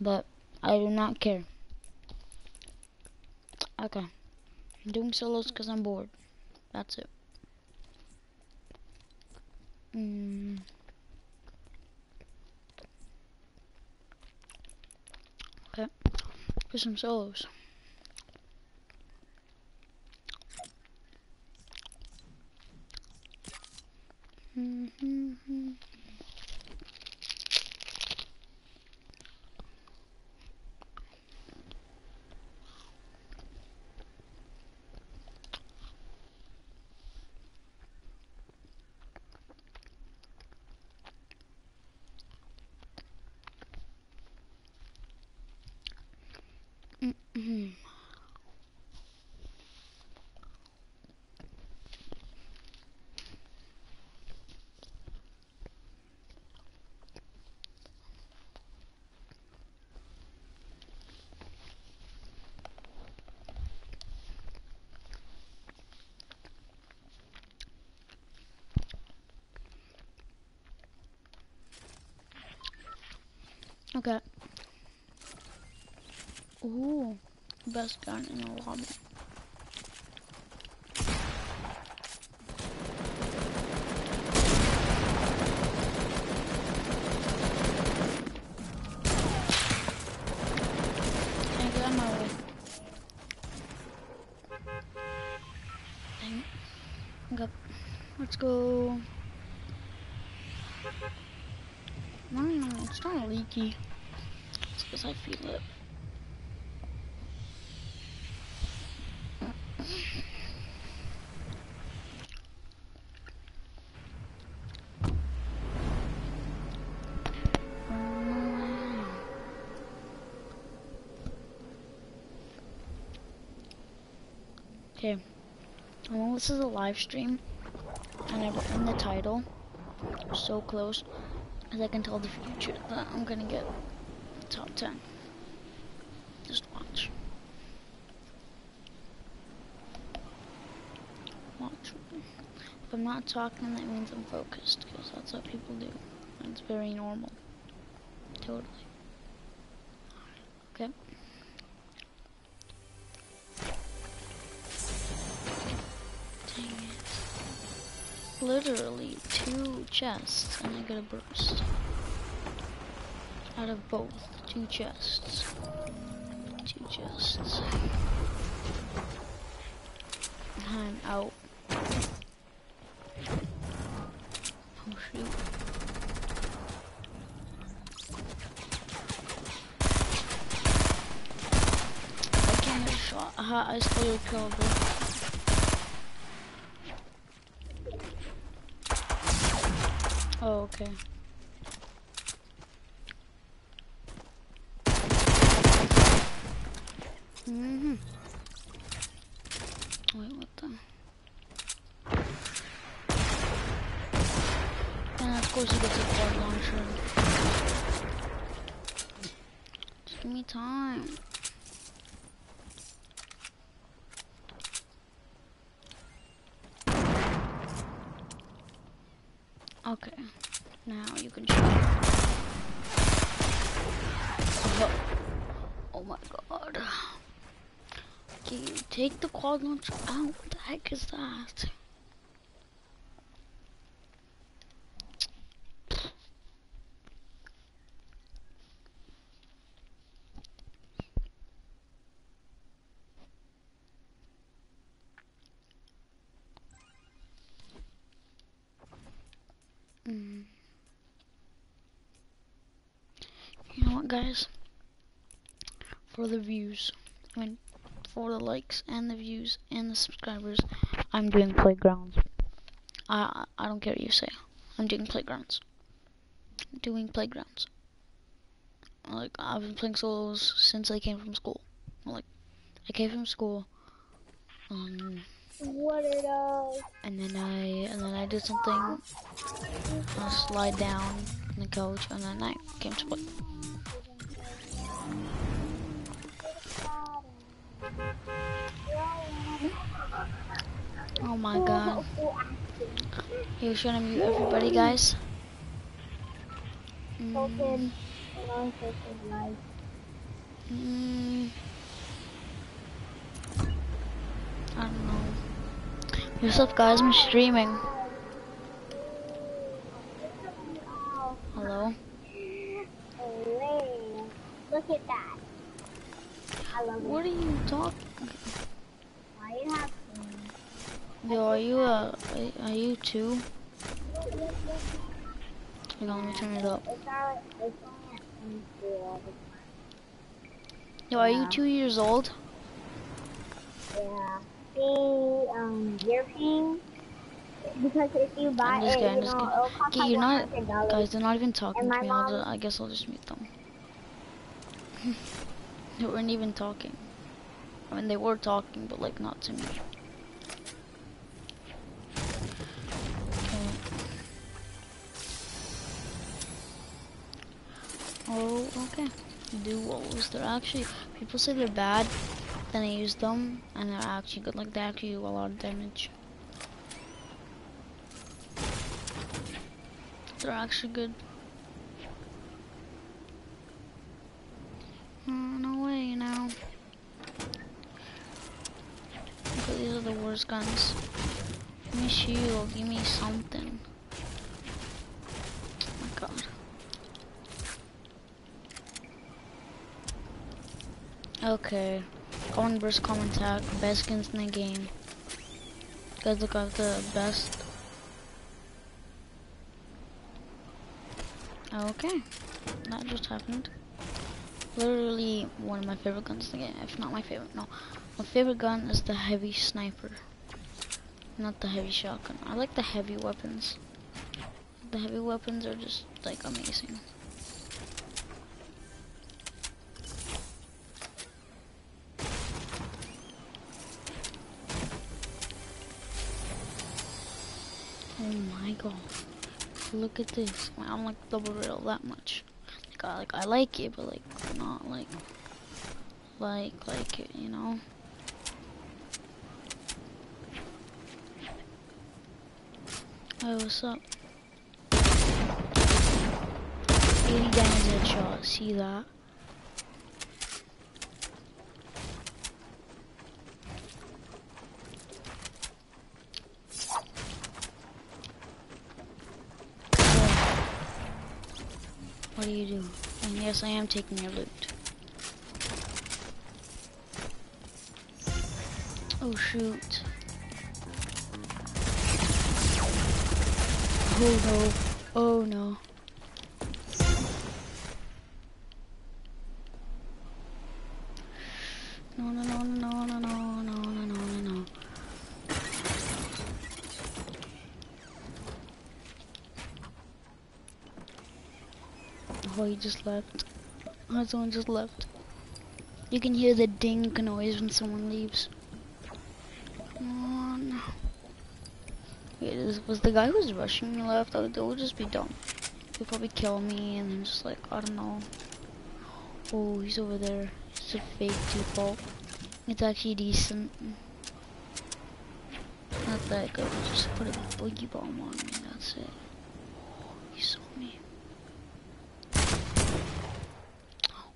but I do not care. Okay. I'm doing solos because I'm bored. That's it. Mm. Okay. For some solos. Mm-hmm. Mm-hmm. Okay. Ooh, best gun in the lobby. Let's go. No, no, it's not leaky. Because I feel it. Okay. Well, this is a live stream, and I put in the title. So close, as I can tell the future that I'm gonna get top 10. Just watch. Watch. If I'm not talking, that means I'm focused, because that's what people do. It's very normal. Totally. Okay. Dang it. Literally two chests, and I get a burst. Out of both. Two chests. Two chests. I'm out. Oh shoot. I can't shot. Aha, I stole your kill. Oh, okay. Mm-hmm. Wait, what the? And of course he gets a quad launcher. Give me time. Okay, now you can shoot. Oh my god. You take the quad launcher out? What the heck is that? Mm. You know what, guys? For the views, I mean, for the likes and the views and the subscribers, I'm doing playgrounds. I I don't care what you say. I'm doing playgrounds. Doing playgrounds. Like I've been playing solos since I came from school. Like I came from school. Um, What are those? and then I and then I did something. I slide down on the couch, and then I came to play. Oh my god. You should I mute everybody, guys? Mm. Mm, I don't know. What's up, guys? I'm streaming. Hello. Look at that. I love What it. are you talking? Why you have Yo, are you uh, are- are you two? Hang on, let me turn it up. It's not. It's only at 24 all the Yo, are you two years old? Yeah. See, um, your ping. Because if you buy it, kidding, you know, it'll cost Okay, you're not, guys, they're not even talking to me. Mom- I guess I'll just mute them. they weren't even talking. I mean, they were talking, but like not to me. Oh, okay. Do Duos. They're actually, people say they're bad, then I use them, and they're actually good. Like, they actually do a lot of damage. They're actually good. Hmm, no way now. Okay, worst guns. Give me shield, give me something. Oh my god. Okay. Common burst, common attack, best skins in the game. Guys, look at the best. Okay. That just happened. Literally one of my favorite guns in the game. If not my favorite, no. My favorite gun is the heavy sniper. Not the heavy shotgun. I like the heavy weapons. The heavy weapons are just like amazing. Oh my god. Look at this. I don't like double barrel that much. Like I like I like it, but like not like like like it, you know. Hey, what's up? 80 damage headshot. See that? What do you do? And yes, I am taking your loot. Oh shoot. Oh no. Oh no. No no no no no no no no no no no. Oh, he just left. Oh, someone just left. You can hear the ding noise when someone leaves. Come on. Wait, is, was the guy who was rushing me left? That would, that would just be dumb. He'll probably kill me and then just like, I don't know. Oh, he's over there. It's a fake default. It's actually decent. Not that good. Just put a boogie bomb on me. That's it. He saw me.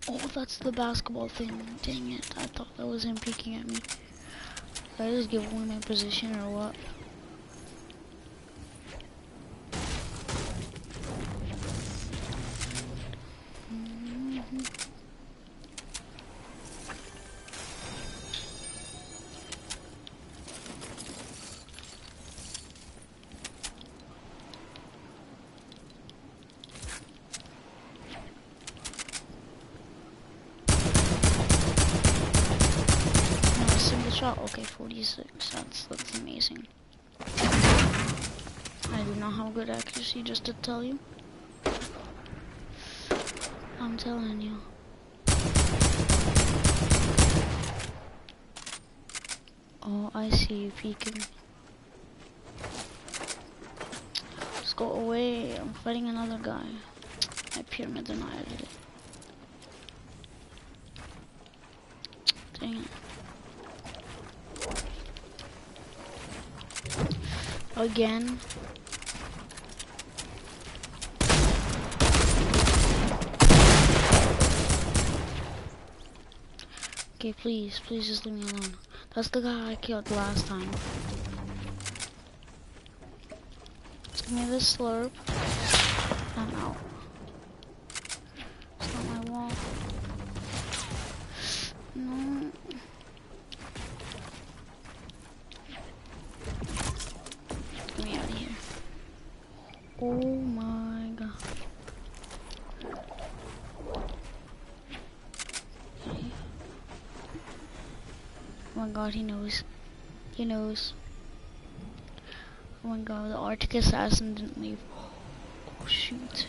Oh, that's the basketball thing. Dang it. I thought that was him peeking at me. Did I just give away my position or what? Shot. Okay, 46. That's that's amazing. I do not have good accuracy, just to tell you. I'm telling you. Oh, I see you peeking. Just go away. I'm fighting another guy. My pyramid denied it. Dang it. Again. Okay, please, please just leave me alone. That's the guy I killed last time. Give me this slurp. I'm out. It's not my wall. No. Get me out of here. Oh my god. Oh my god, he knows. He knows. Oh my god, the Arctic assassin didn't leave. Oh shoot.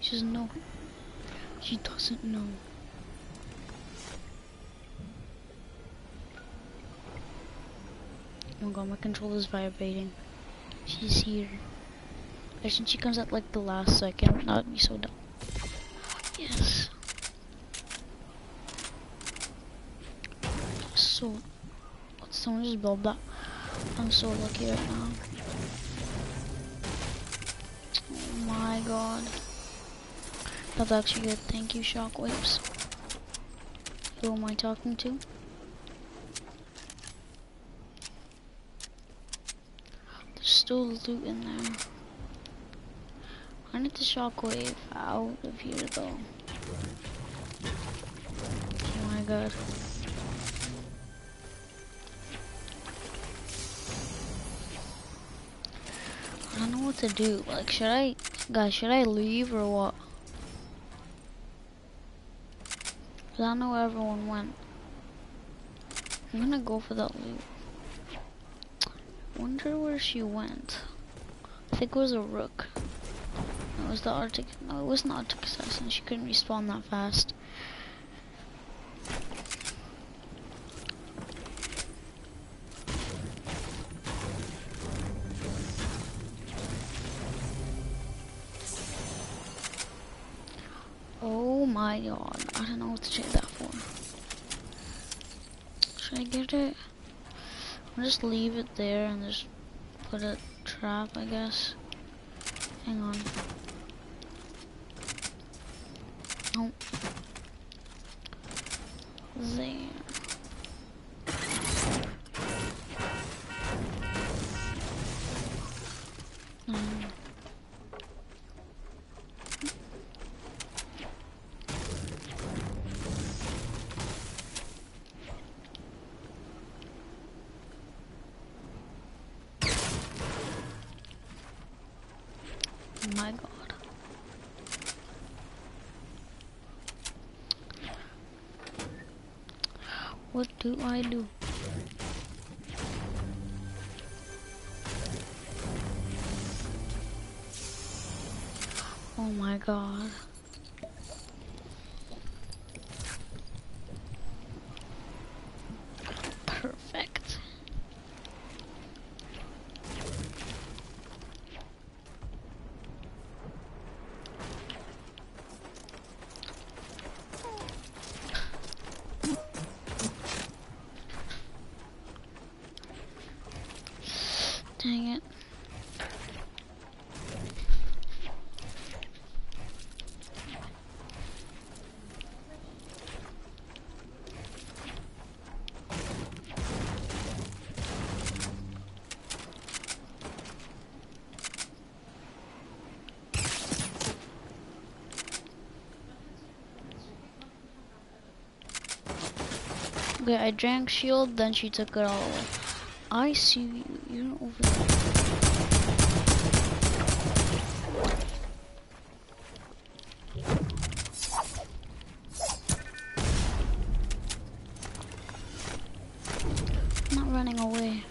She doesn't know. She doesn't know. Oh my god, my controller's vibrating. She's here. Actually, she comes at like the last second. That would be so dumb. Yes. So, someone just built that. I'm so lucky right now. Oh my god. That's actually good. Thank you, Shockwaves. Who am I talking to? There's still loot in there. I need the shockwave out of here though. Oh my god. What to do. Like, should I, guys, should I leave or what? 'Cause I know where everyone went. I'm gonna go for that loot. Wonder where she went. I think it was a rook. It was the Arctic. No, it wasn't Arctic assassin. She couldn't respawn that fast. To check that for. Should I get it? I'll just leave it there and just put a trap, I guess. Hang on. Oh. There. What do I do? Okay, I drank shield, then she took it all away. I see you. You're over there. I'm not running away.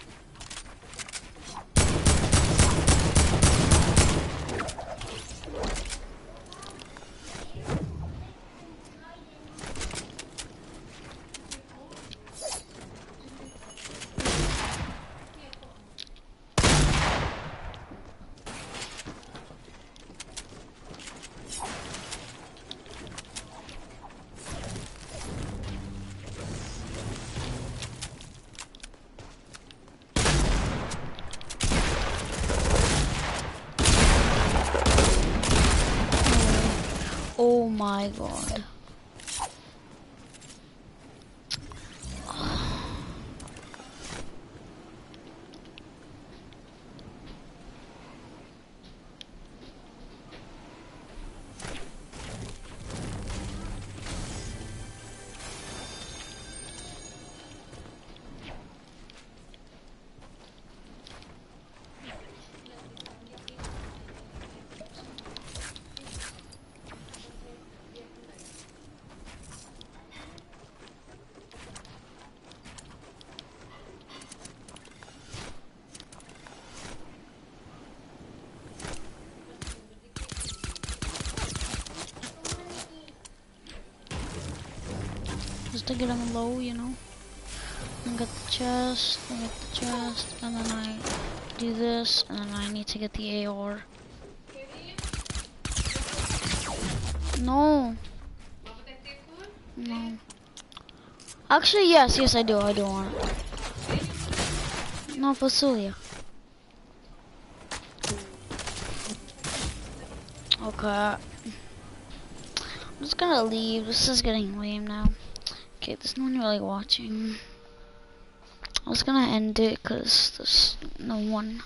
Oh my god. Just to get him low, you know. And get the chest, and get the chest, and then I do this, and then I need to get the AR. No. No. Actually, yes, yes, I do. I do want it. No, Fasulia. Okay. I'm just gonna leave. This is getting lame now. Okay, there's no one really watching. I was gonna end it because there's no one.